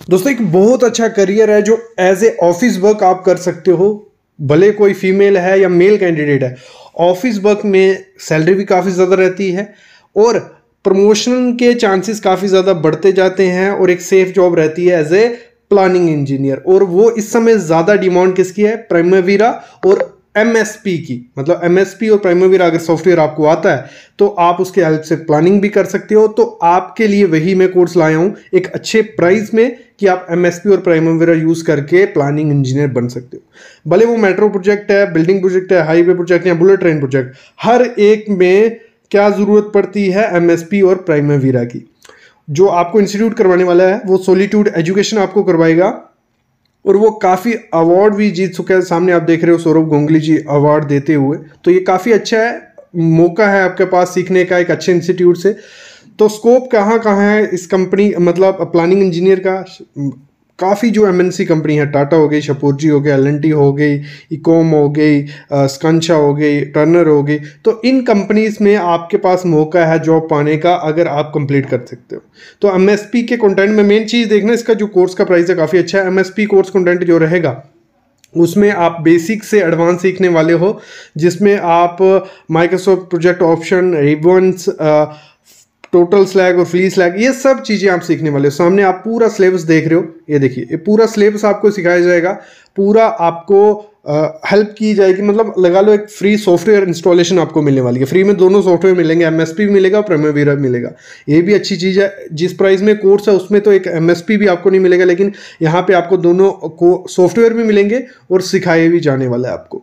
दोस्तों, एक बहुत अच्छा करियर है जो एज ए ऑफ़िस वर्क आप कर सकते हो। भले कोई फीमेल है या मेल कैंडिडेट है ऑफ़िस वर्क में सैलरी भी काफ़ी ज़्यादा रहती है और प्रमोशन के चांसेस काफ़ी ज़्यादा बढ़ते जाते हैं और एक सेफ़ जॉब रहती है एज ए प्लानिंग इंजीनियर और वो इस समय ज़्यादा डिमांड किसकी है? प्राइमवीरा और एमएसपी की मतलब एमएसपी और प्राइमरी अगर सॉफ्टवेयर आपको आता है तो आप उसके हेल्प से प्लानिंग भी कर सकते हो। तो आपके लिए वही मैं कोर्स लाया हूँ, एक अच्छे प्राइस में कि आप एमएसपी और प्राइमरी यूज़ करके प्लानिंग इंजीनियर बन सकते हो। भले वो मेट्रो प्रोजेक्ट है बिल्डिंग प्रोजेक्ट है हाईवे प्रोजेक्ट या बुलेट ट्रेन प्रोजेक्ट हर एक में क्या ज़रूरत पड़ती है एमएसपी और प्राइमवीरा की? जो आपको इंस्टीट्यूट करवाने वाला है, वो सोलिट्यूड एजुकेशन आपको करवाएगा। और वो काफ़ी अवार्ड भी जीत चुके हैं। सामने आप देख रहे हो सौरभ गोंगली जी अवार्ड देते हुए। तो ये काफ़ी अच्छा है, मौका है आपके पास सीखने का एक अच्छे इंस्टीट्यूट से। तो स्कोप कहाँ कहाँ है इस कंपनी मतलब प्लानिंग इंजीनियर का? काफ़ी जो एमएनसी कंपनी है टाटा हो गई शपूरजी हो गई एल हो गई इकोम हो गई स्कंशा हो गई टर्नर हो गई। तो इन कंपनीज़ में आपके पास मौका है जॉब पाने का, अगर आप कंप्लीट कर सकते हो। तो एमएसपी के कंटेंट में मेन चीज़ देखना, इसका जो कोर्स का प्राइस है काफ़ी अच्छा है। एमएसपी कोर्स कंटेंट जो रहेगा, उसमें आप बेसिक से एडवांस सीखने वाले हो, जिसमें आप Microsoft project option ribbons total slack और फ्ली स्लैग ये सब चीज़ें आप सीखने वाले हो। सामने आप पूरा सिलेबस देख रहे हो, ये देखिए, ये पूरा सिलेबस आपको सिखाया जाएगा, पूरा आपको हेल्प की जाएगी मतलब लगा लो एक फ्री सॉफ्टवेयर इंस्टॉलेशन आपको मिलने वाली है। फ्री में दोनों सॉफ्टवेयर मिलेंगे एमएसपी भी मिलेगा और प्रेमेवीरा मिलेगा। ये भी अच्छी चीज़ है, जिस प्राइस में कोर्स है, उसमें तो एक एमएसपी भी आपको नहीं मिलेगा, लेकिन यहाँ पर आपको दोनों को सॉफ्टवेयर भी मिलेंगे और सिखाए भी जाने वाला है आपको।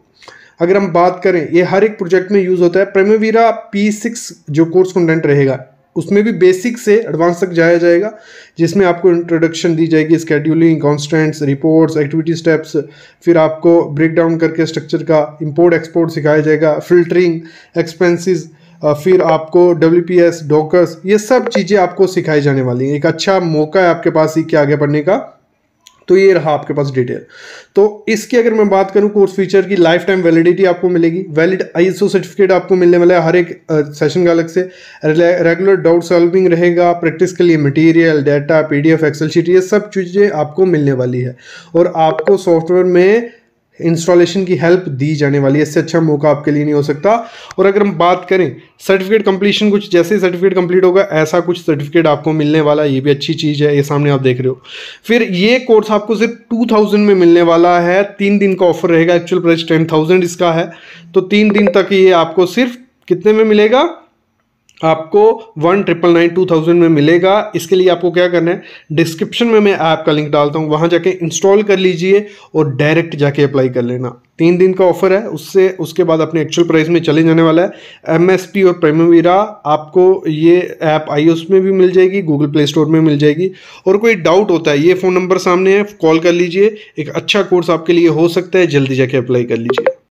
अगर हम बात करें, ये हर एक प्रोजेक्ट में यूज़ होता है। प्रेमेवीरा पी सिक्स जो कोर्स कंटेंट रहेगा उसमें भी बेसिक से एडवांस तक जाया जाएगा, जिसमें आपको इंट्रोडक्शन दी जाएगी scheduling constraints reports activity steps फिर आपको ब्रेक डाउन करके स्ट्रक्चर का इंपोर्ट एक्सपोर्ट सिखाया जाएगा फिल्टरिंग एक्सपेंसिस फिर आपको डब्ल्यू पी एस डॉकर्स ये सब चीज़ें आपको सिखाई जाने वाली हैं। एक अच्छा मौका है आपके पास सीख के आगे बढ़ने का। तो ये रहा आपके पास डिटेल तो इसकी अगर मैं बात करूँ कोर्स फीचर की लाइफ टाइम वैलिडिटी आपको मिलेगी. वैलिड आईएसओ सर्टिफिकेट आपको मिलने वाला है हर एक सेशन का अलग से. रेगुलर डाउट सॉल्विंग रहेगा प्रैक्टिस के लिए material data PDF Excel sheet ये सब चीज़ें आपको मिलने वाली है. और आपको सॉफ्टवेयर में इंस्टॉलेशन की हेल्प दी जाने वाली है। इससे अच्छा मौका आपके लिए नहीं हो सकता। और अगर हम बात करें सर्टिफिकेट कंप्लीशन कुछ जैसे ही सर्टिफिकेट कंप्लीट होगा, ऐसा कुछ सर्टिफिकेट आपको मिलने वाला, ये भी अच्छी चीज़ है, ये सामने आप देख रहे हो। फिर ये कोर्स आपको सिर्फ़ टू थाउज़ेंड में मिलने वाला है। तीन दिन का ऑफ़र रहेगा एक्चुअल प्राइस टेन थाउज़ेंड इसका है। तो तीन दिन तक ये आपको सिर्फ़ कितने में मिलेगा? आपको one triple nine two thousand में मिलेगा। इसके लिए आपको क्या करना है? डिस्क्रिप्शन में मैं ऐप का लिंक डालता हूँ, वहाँ जाके इंस्टॉल कर लीजिए और डायरेक्ट जाके अप्लाई कर लेना। तीन दिन का ऑफ़र है, उससे, उसके बाद अपने एक्चुअल प्राइस में चले जाने वाला है। एमएसपी और प्रेमवीरा आपको ये ऐप आई में भी मिल जाएगी गूगल प्ले स्टोर में मिल जाएगी। और कोई डाउट होता है, ये फ़ोन नंबर सामने है कॉल कर लीजिए। एक अच्छा कोर्स आपके लिए हो सकता है, जल्दी जाके अप्लाई कर लीजिए।